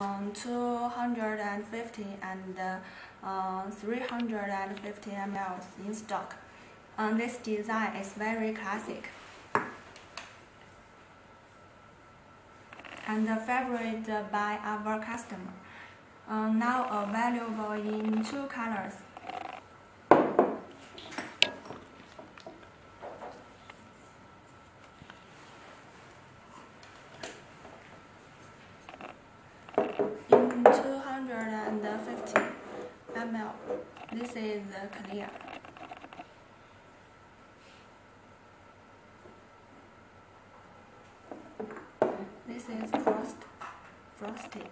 um, 250 and uh, 350 ml in stock. Um, this design is very classic and favorite by our customer. Uh, now available in two colors. In 250 this is uh, clear. This is frost, frosted.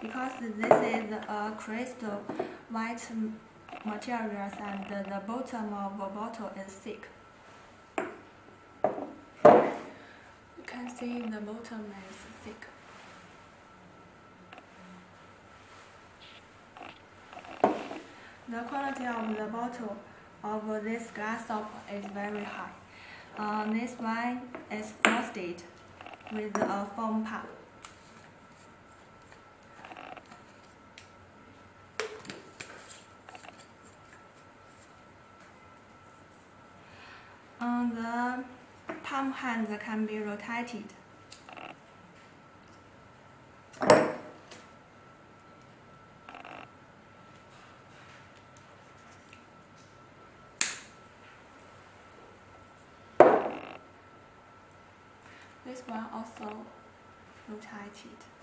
Because this is a crystal white material and the bottom of the bottle is thick. You can see the bottom is thick. The quality of the bottle of this glass top is very high. Uh, this wine is frosted with a foam pump. Um, the palm hands can be rotated. This one also rotated.